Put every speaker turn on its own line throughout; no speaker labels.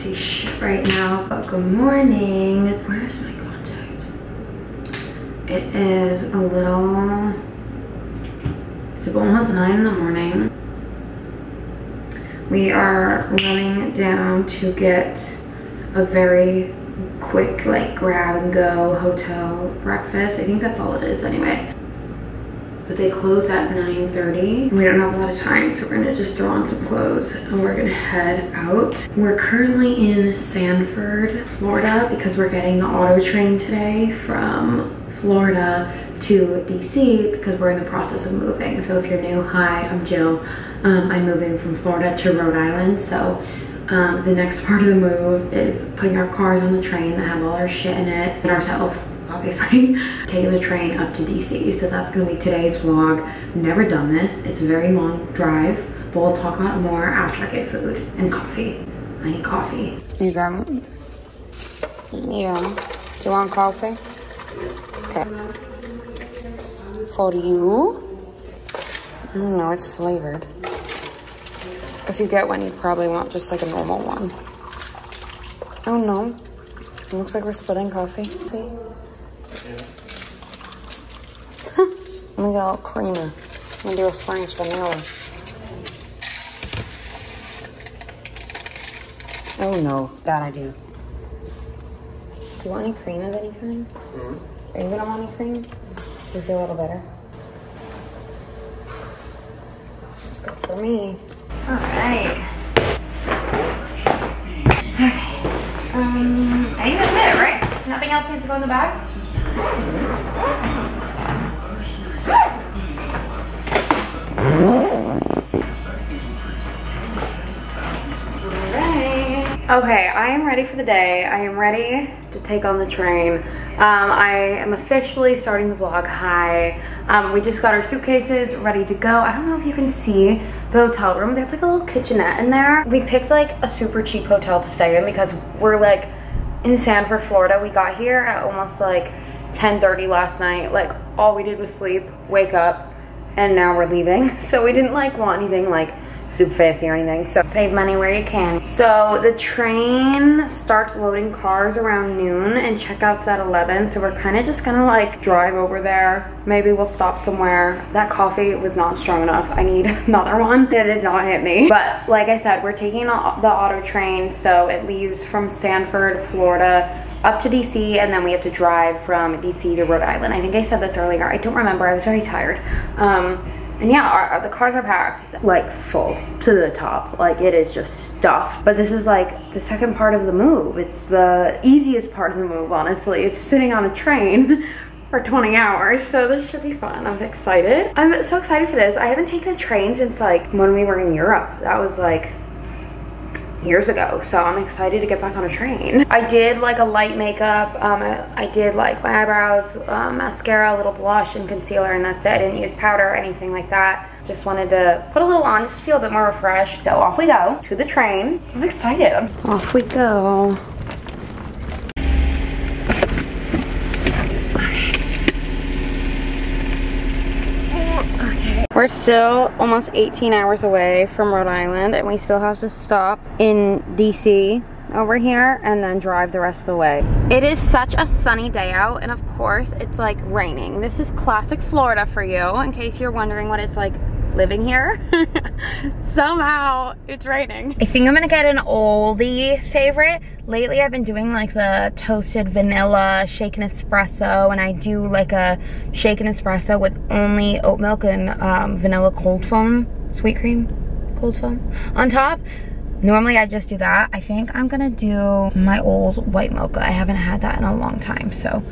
see shit right now, but good morning. Where's my contact? It is a little, it's almost nine in the morning. We are running down to get a very quick like grab and go hotel breakfast. I think that's all it is anyway. But they close at 9.30. We don't have a lot of time, so we're gonna just throw on some clothes and we're gonna head out. We're currently in Sanford, Florida because we're getting the auto train today from Florida to DC because we're in the process of moving. So if you're new, hi, I'm Jill. Um, I'm moving from Florida to Rhode Island. So um, the next part of the move is putting our cars on the train that have all our shit in it and ourselves obviously taking the train up to DC. So that's gonna be today's vlog. Never done this. It's a very long drive, but we'll talk about it more after I get food and coffee. I need coffee.
You got Yeah. Do you want coffee? Okay. For you. Know, it's flavored. If you get one, you probably want just like a normal one. Oh no. It looks like we're splitting coffee. See? Let me get a little creamer. I'm gonna do a French vanilla. Oh no, bad I Do Do you want any cream of any kind? Are you gonna want any cream? Do you feel a little better? It's good for me.
All right. Um, I think that's it, right? Nothing else needs to go in the bags? Okay, I am ready for the day. I am ready to take on the train. Um, I am officially starting the vlog. Hi. Um, we just got our suitcases ready to go. I don't know if you can see the hotel room. There's like a little kitchenette in there. We picked like a super cheap hotel to stay in because we're like in Sanford, Florida. We got here at almost like 10.30 last night. Like all we did was sleep, wake up, and now we're leaving. So we didn't like want anything like super fancy or anything. So save money where you can. So the train starts loading cars around noon and checkout's at 11. So we're kind of just gonna like drive over there. Maybe we'll stop somewhere. That coffee was not strong enough. I need another one. It did not hit me. But like I said, we're taking the auto train. So it leaves from Sanford, Florida up to DC and then we have to drive from DC to Rhode Island. I think I said this earlier. I don't remember. I was very tired. Um, and yeah, our, our- the cars are packed like full to the top. Like it is just stuffed. But this is like the second part of the move. It's the easiest part of the move, honestly. It's sitting on a train for 20 hours. So this should be fun. I'm excited. I'm so excited for this. I haven't taken a train since like when we were in Europe. That was like years ago so i'm excited to get back on a train. I did like a light makeup um i, did like my eyebrows um, mascara a little blush and concealer and that's it. I didn't use powder or anything like that. Just wanted to put a little on just to feel a bit more refreshed. So off we go to the train. I'm excited. Off we go We're still almost 18 hours away from Rhode Island and we still have to stop in DC over here and then drive the rest of the way. It is such a sunny day out and of course it's like raining. This is classic Florida for you in case you're wondering what it's like living here. Somehow it's raining. I think I'm gonna get an oldie favorite. Lately I've been doing like the toasted vanilla shaken espresso and I do like a shaken espresso with only oat milk and um, vanilla cold foam, sweet cream cold foam on top. Normally I just do that. I think I'm gonna do my old white mocha. I haven't had that in a long time, so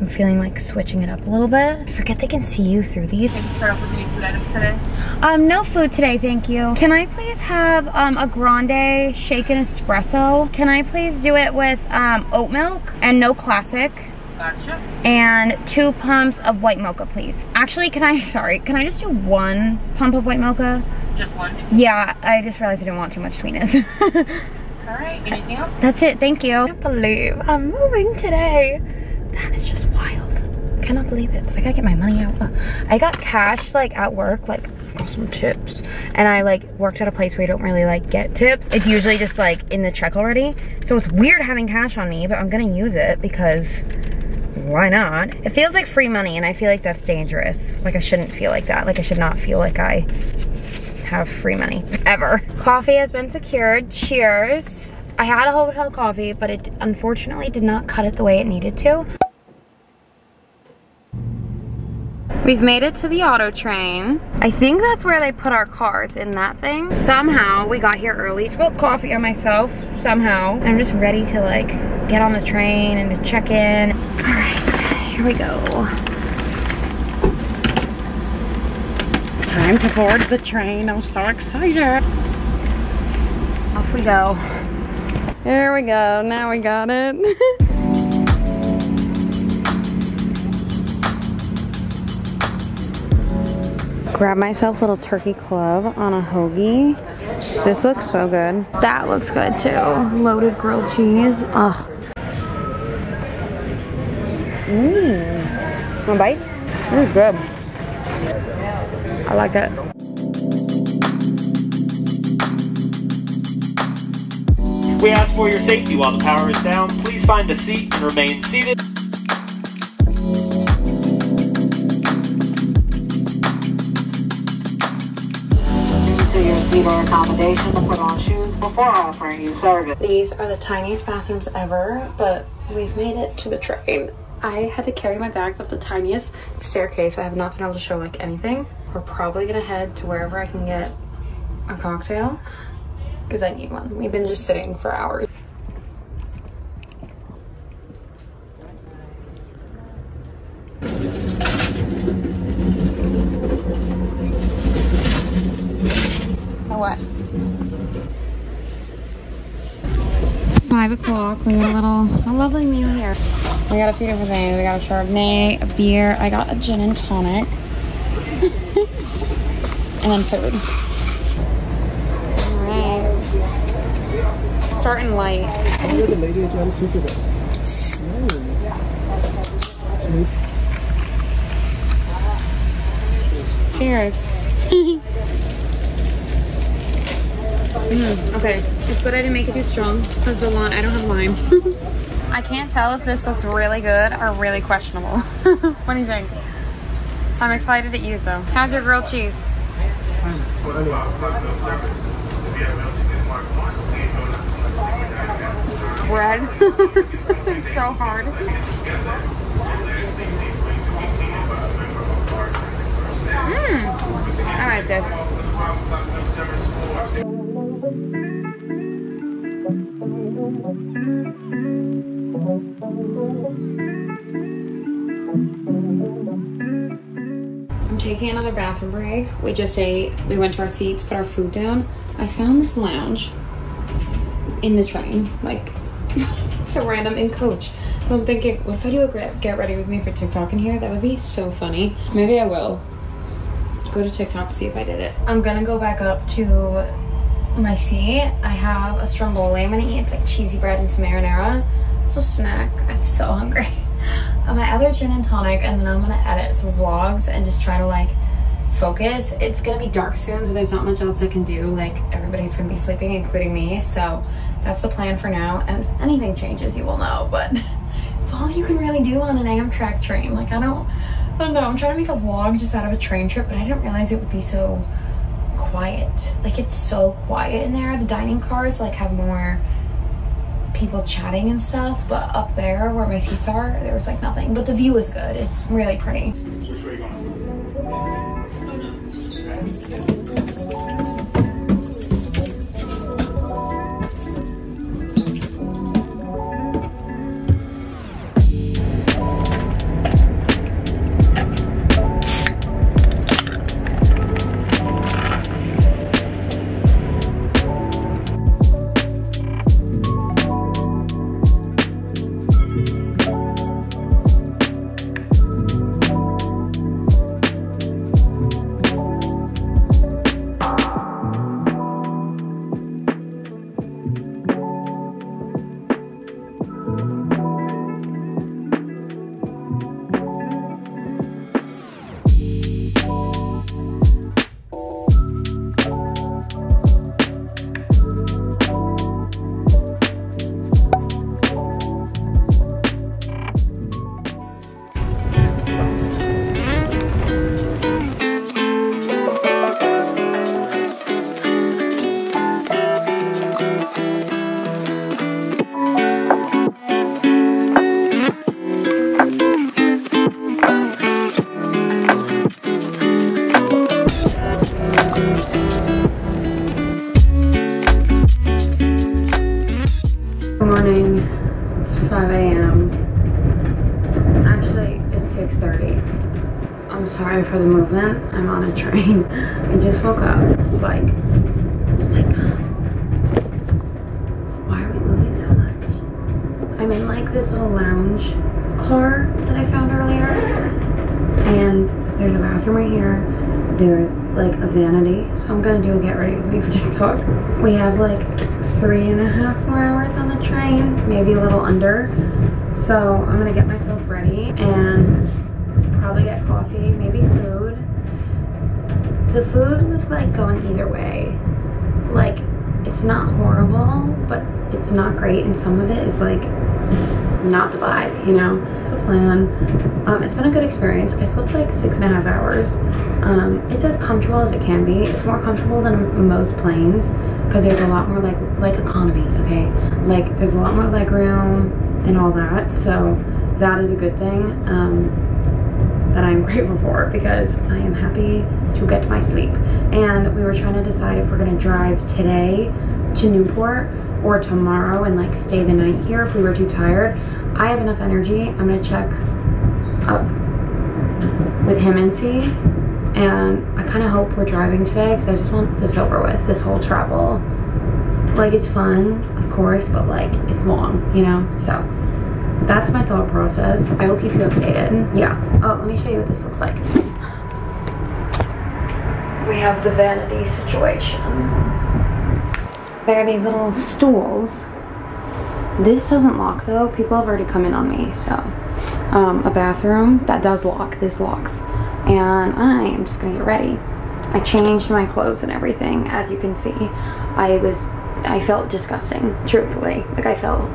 I'm feeling like switching it up a little bit. I forget they can see you through these.
Can you start off with any food items today?
Um, no food today, thank you. Can I please have um, a grande shaken espresso? Can I please do it with um, oat milk and no classic?
Gotcha.
And two pumps of white mocha, please. Actually, can I, sorry, can I just do one pump of white mocha?
Just one.
Yeah, I just realized I didn't want too much sweetness.
All right. Anything else?
That's it, thank you. I can't believe I'm moving today. That is just wild. Cannot believe it. I gotta get my money out. I got cash like at work like got some tips. And I like worked at a place where you don't really like get tips. It's usually just like in the check already. So it's weird having cash on me, but I'm gonna use it because why not? It feels like free money and I feel like that's dangerous. Like I shouldn't feel like that. Like I should not feel like I have free money ever. Coffee has been secured. Cheers. I had a hotel coffee, but it unfortunately did not cut it the way it needed to. We've made it to the auto train. I think that's where they put our cars in that thing. Somehow we got here early, spilled coffee on myself, somehow. I'm just ready to like get on the train and to check in. All right, here we go.
Time to board the train. I'm so excited.
Off we go. Here we go, now we got it. Grab myself a little turkey club on a hoagie. This looks so good. That looks good too. Loaded grilled cheese. Ugh. Mmm. Want a bite? This is good. I like it.
We ask for your safety while the power is down. Please find a seat and remain seated.
Or accommodation to put on shoes before offering you service.
These are the tiniest bathrooms ever, but we've made it to the train. I had to carry my bags up the tiniest staircase. I have not been able to show like anything. We're probably gonna head to wherever I can get a cocktail because I need one. We've been just sitting for hours. Five o'clock. We got a little, a lovely meal here. We got a few different things. We got a Chardonnay, a beer. I got a gin and tonic. and then food. All right. Starting light. Cheers. Mm, okay, it's good I didn't make it too strong because the lime, I don't have lime. I can't tell if this looks really good or really questionable. what do you think? I'm excited to eat though. How's your grilled cheese? Bread. it's so hard. Mmm. I like this. I'm taking another bathroom break. We just ate, we went to our seats, put our food down. I found this lounge in the train, like so random in coach. I'm thinking, what if I do a get ready with me for TikTok in here? That would be so funny. Maybe I will. Go to TikTok, see if I did it. I'm gonna go back up to my seat. I have a stromboli I'm gonna eat. It's like cheesy bread and some marinara. It's a snack. I'm so hungry. Uh, my other gin and tonic, and then I'm gonna edit some vlogs and just try to like focus. It's gonna be dark soon, so there's not much else I can do. Like everybody's gonna be sleeping, including me. So that's the plan for now. And if anything changes, you will know. But it's all you can really do on an Amtrak train. Like I don't, I don't know. I'm trying to make a vlog just out of a train trip, but I didn't realize it would be so quiet. Like it's so quiet in there. The dining cars like have more people chatting and stuff, but up there where my seats are, there was like nothing. But the view is good. It's really pretty. Sorry for the movement. I'm on a train. I just woke up. Like, oh my god. Why are we moving so much? I'm in like this little lounge car that I found earlier. And there's a bathroom right here. There's like a vanity. So I'm gonna do a get ready with me for TikTok. We have like three and a half more hours on the train, maybe a little under. So I'm gonna get myself ready and probably get coffee, maybe food. The food is like going either way. Like it's not horrible, but it's not great, and some of it is like not the vibe, you know? It's a plan. Um, it's been a good experience. I slept like six and a half hours. Um, it's as comfortable as it can be. It's more comfortable than most planes because there's a lot more like like economy, okay? Like there's a lot more leg room and all that. So that is a good thing um, that I'm grateful for because I am happy to get to my sleep. And we were trying to decide if we're gonna drive today to Newport or tomorrow and like stay the night here if we were too tired. I have enough energy. I'm gonna check up with him and see. And I kind of hope we're driving today because I just want this over with, this whole travel. Like it's fun, of course, but like it's long, you know? So that's my thought process. I will keep you updated. Yeah. Oh, let me show you what this looks like. We have the vanity situation. There are these little stools. This doesn't lock though. People have already come in on me, so. Um, a bathroom that does lock. This locks. And I am just gonna get ready. I changed my clothes and everything, as you can see. I was, I felt disgusting, truthfully. Like I felt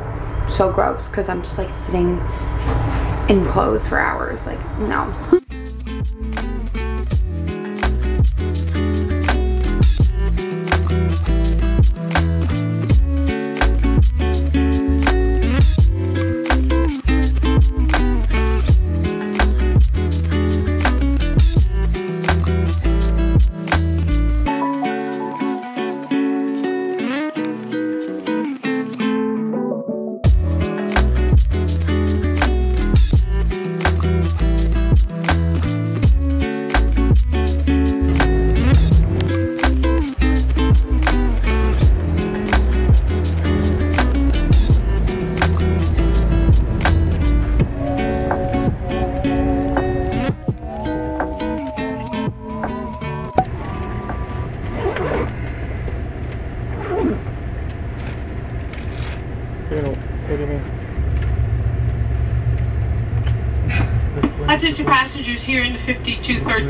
so gross because I'm just like sitting in clothes for hours. Like, no.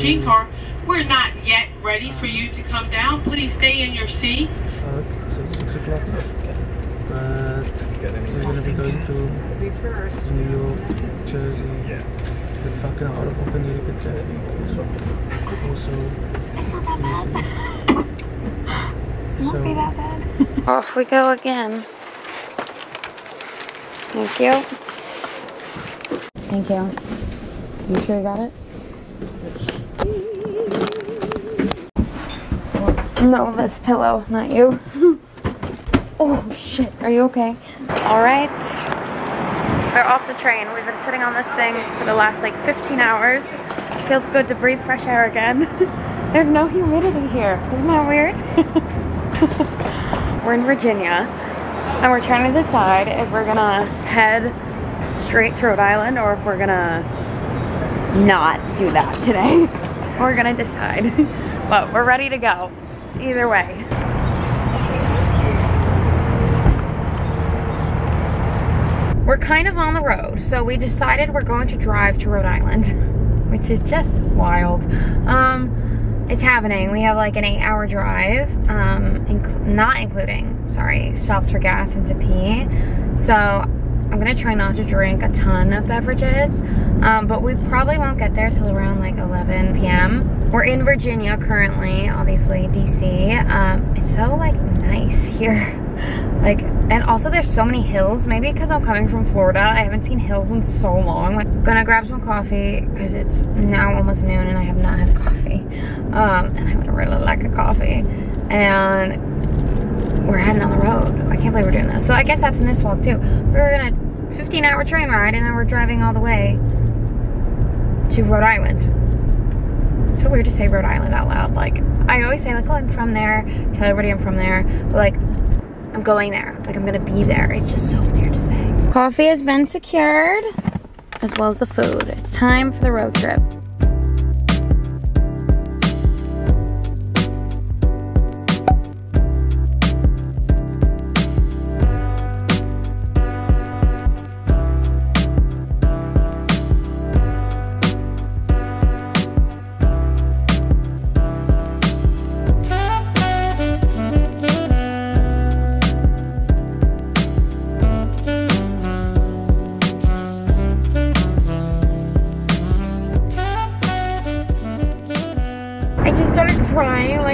5213 car. We're not yet ready for you to come down. Please stay in your seats.
Uh, so it's 6 o'clock. But we're gonna be going to New York, Jersey, Yeah. the fucking auto company to get Also, so,
Off we go again. Thank you. Thank you. You sure you got it? No, this pillow, not you. oh shit, are you okay? All right. We're off the train. We've been sitting on this thing for the last like 15 hours. It feels good to breathe fresh air again. There's no humidity here. Isn't that weird? we're in Virginia and we're trying to decide if we're gonna head straight to Rhode Island or if we're gonna not do that today. we're gonna decide. but we're ready to go. Either way. We're kind of on the road, so we decided we're going to drive to Rhode Island, which is just wild. Um, it's happening. We have like an eight hour drive, um, inc not including, sorry, stops for gas and to pee. So I'm gonna try not to drink a ton of beverages, um, but we probably won't get there till around like 11 p.m. We're in Virginia currently, obviously DC. Um, it's so like nice here. like, and also there's so many hills, maybe because I'm coming from Florida. I haven't seen hills in so long. Like, gonna grab some coffee because it's now almost noon and I have not had coffee. Um, and I would really like a coffee. And we're heading on the road. I can't believe we're doing this. So I guess that's in this vlog too. We're gonna 15 hour train ride and then we're driving all the way to Rhode Island.
So weird to say Rhode Island out loud. Like, I always say, like, oh, I'm from there. Tell everybody I'm from there. But, like, I'm going there. Like, I'm gonna be there. It's just so weird to say. Coffee has been secured, as well as the food. It's time for the road trip.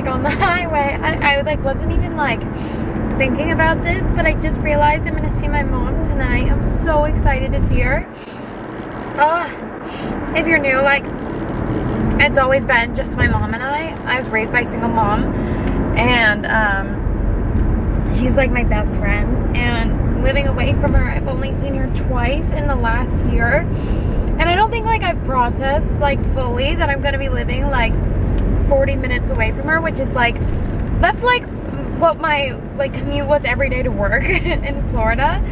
Like on the highway. I, I like wasn't even like thinking about this, but I just realized I'm gonna see my mom tonight. I'm so excited to see her. Uh, if you're new, like it's always been just my mom and I. I was raised by a single mom, and um, she's like my best friend. And living away from her, I've only seen her twice in the last year. And I don't think like I've processed like fully that I'm gonna be living like 40 minutes away from her, which is like, that's like what my like commute was every day to work in Florida.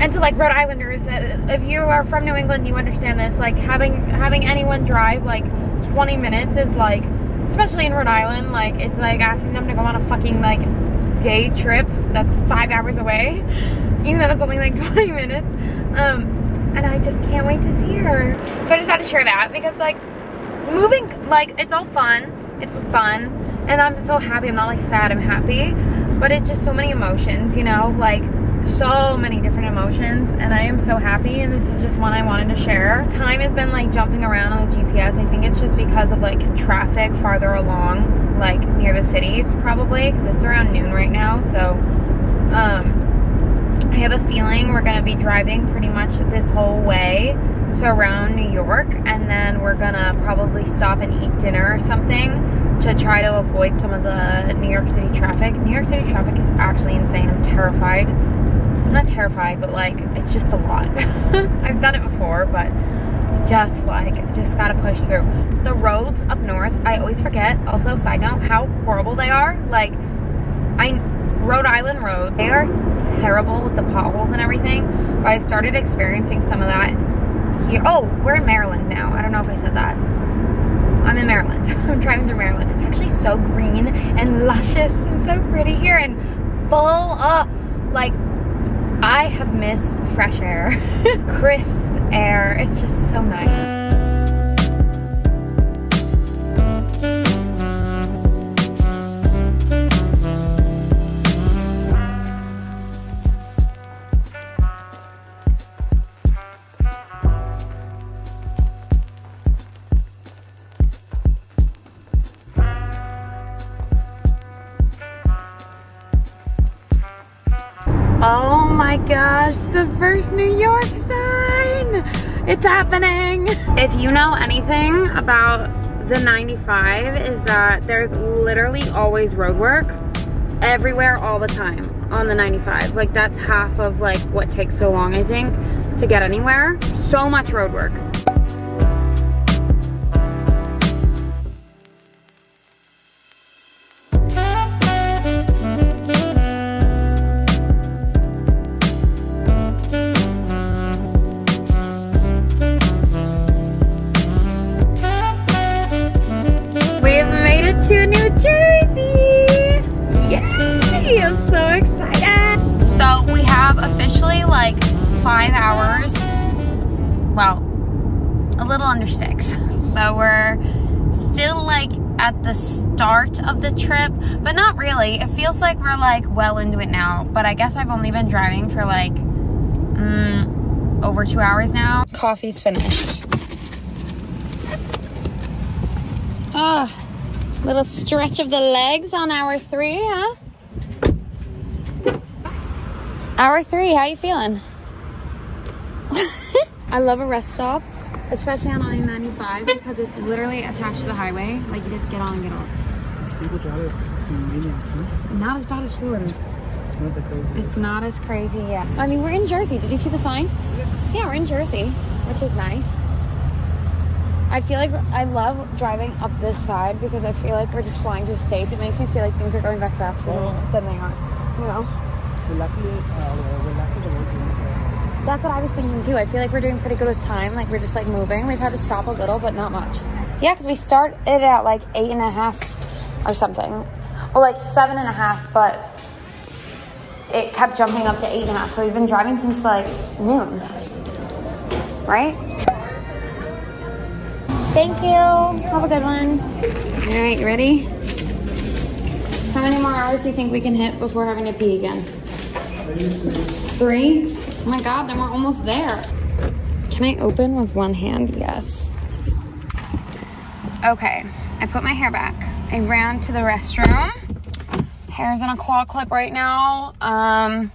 And to like Rhode Islanders, uh, if you are from New England, you understand this. Like having having anyone drive like 20 minutes is like, especially in Rhode Island, like it's like asking them to go on a fucking like day trip that's five hours away, even though it's only like 20 minutes. Um, and I just can't wait to see her. So I had to share that because like moving like it's all fun. It's fun. And i'm so happy. I'm not like sad. I'm happy. But it's just so many emotions you know? Like so many different emotions. And i am so happy. And this is just one i wanted to share. Time has been like jumping around on the gps i think it's just because of like traffic farther along like near the cities probably because it's around noon right now. So um i have a feeling we're going to be driving pretty much this whole way to around New York and then we're gonna probably stop and eat dinner or something to try to avoid some of the New York City traffic. New York City traffic is actually insane. I'm terrified. I'm not terrified, but like it's just a lot. I've done it before, but just like just gotta push through. The roads up north, I always forget. Also, side note, how horrible they are. Like I Rhode Island roads, they are terrible with the potholes and everything. But I started experiencing some of that here. Oh, we're in Maryland now. I don't know if I said that. I'm in Maryland. I'm driving through Maryland. It's actually so green and luscious and so pretty here and full up. like, I have missed fresh air, crisp air. It's just so nice.
New York sign! It's happening!
If you know anything about the 95 is that there's literally always road work everywhere all the time on the 95. Like that's half of like what takes so long I think to get anywhere. So much road work. Five hours, well, a little under six. So we're still like at the start of the trip, but not really. It feels like we're like well into it now, but I guess I've only been driving for like mm, over two hours now. Coffee's finished. Ah, little stretch of the legs on hour three, huh? Hour three, how you feeling? I love a rest stop, especially on I-95 because it's literally attached to the highway. Like you just get on and get off.
These people drive maniacs, huh?
Not as bad as Florida.
It's not that crazy.
It's not as crazy yet. I mean, we're in Jersey. Did you see the sign? Yeah, we're in Jersey, which is nice. I feel like I love driving up this side because I feel like we're just flying to the States. It makes me feel like things are going by faster than they are. You know?
We're luckily, uh, we're lucky the roads in today.
That's what I was thinking too. I feel like we're doing pretty good with time. Like we're just like moving. We've had to stop a little, but not much. Yeah, because we started at like eight and a half or something. Well, like seven and a half, but it kept jumping up to eight and a half. So we've been driving since like noon. Right? Thank you. Have a good one. All right, you ready? How many more hours do you think we can hit before having to pee again? Three? Oh my god, then we're almost there. Can I open with one hand? Yes. Okay, I put my hair back. I ran to the restroom. Hair's in a claw clip right now. Um,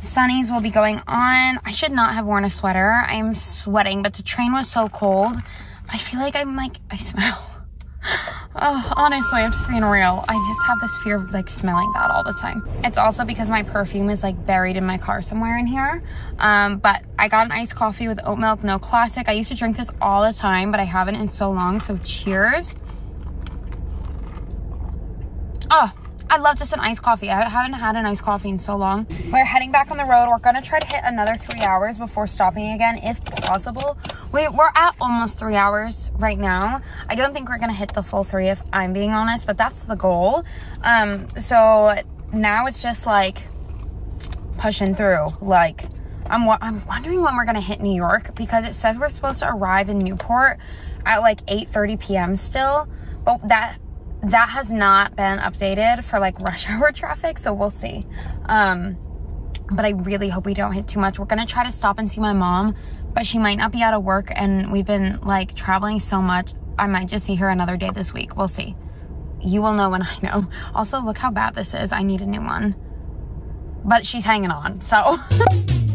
sunnies will be going on. I should not have worn a sweater. I am sweating, but the train was so cold. But I feel like I'm like, I smell. Oh, honestly, I'm just being real. I just have this fear of like smelling bad all the time. It's also because my perfume is like buried in my car somewhere in here. Um, but I got an iced coffee with oat milk, no classic. I used to drink this all the time, but I haven't in so long. So cheers. Oh, I love just an iced coffee. I haven't had an iced coffee in so long. We're heading back on the road. We're gonna try to hit another three hours before stopping again, if possible. We, we're at almost three hours right now. I don't think we're gonna hit the full three if I'm being honest, but that's the goal. Um, so now it's just like pushing through. Like, I'm, I'm wondering when we're gonna hit New York because it says we're supposed to arrive in Newport at like 8.30 p.m. still. But that that has not been updated for like rush hour traffic, so we'll see. Um, but I really hope we don't hit too much. We're gonna try to stop and see my mom, but she might not be out of work, and we've been like traveling so much. I might just see her another day this week. We'll see. You will know when I know. Also, look how bad this is. I need a new one. But she's hanging on, so.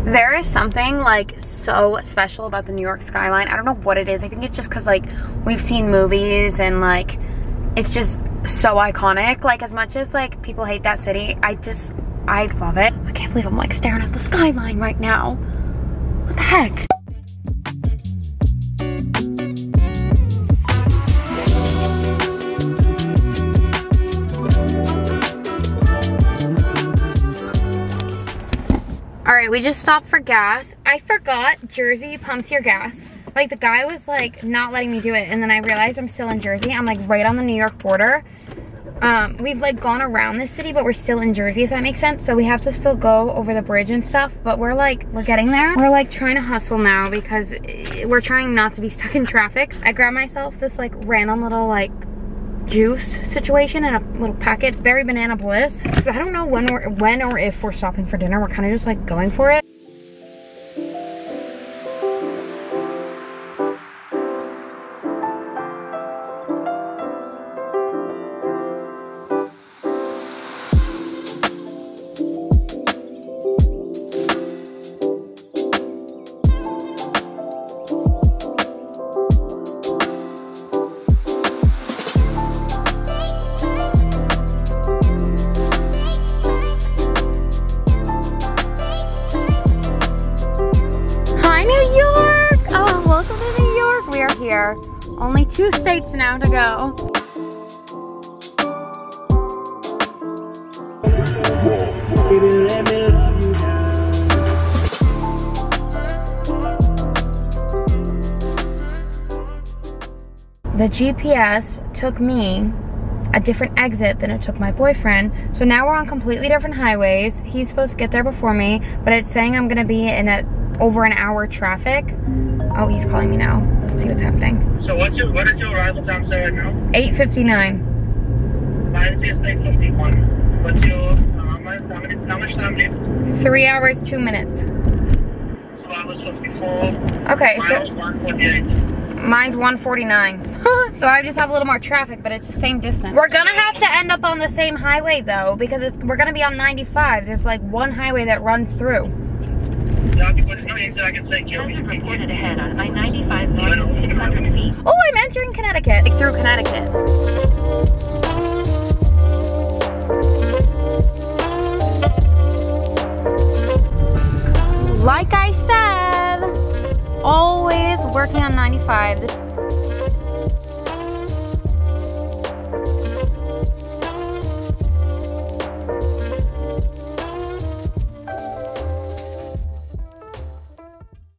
There is something like so special about the New York skyline. I don't know what it is. I think it's just because like we've seen movies and like it's just so iconic. Like as much as like people hate that city, I just, I love it. I can't believe I'm like staring at the skyline right now. What the heck? We just stopped for gas. I forgot Jersey pumps your gas. Like the guy was like not letting me do it. And then I realized I'm still in Jersey. I'm like right on the New York border. Um, we've like gone around the city, but we're still in Jersey, if that makes sense. So we have to still go over the bridge and stuff, but we're like, we're getting there. We're like trying to hustle now because eh, we're trying not to be stuck in traffic. I grabbed myself this like random little like juice situation in a little packet. It's Berry Banana Bliss. I don't know when or when or if we're stopping for dinner. We're kind of just like going for it. Only two states now to go. The GPS took me a different exit than it took my boyfriend. So now we're on completely different highways. He's supposed to get there before me, but it's saying I'm gonna be in a over an hour traffic. Oh, he's calling me now. Let's see what's happening.
So what's your what is your arrival time say right now?
8.59.
Mine says 8:51. What's your uh, how how many how much time left?
Three hours, two minutes.
Two hours 54.
Okay,
Miles
so
148.
Mine's 149.
So I just have a little more traffic, but it's the same distance.
We're gonna have to end up on the same highway though, because it's we're gonna be on 95. There's like one highway that runs through.
Copy, no exit, I can say kill.
Hazard reported ahead on I-95 north 600 feet.
Oh, I'm entering Connecticut. Like, through Connecticut. Like I said, always working on 95.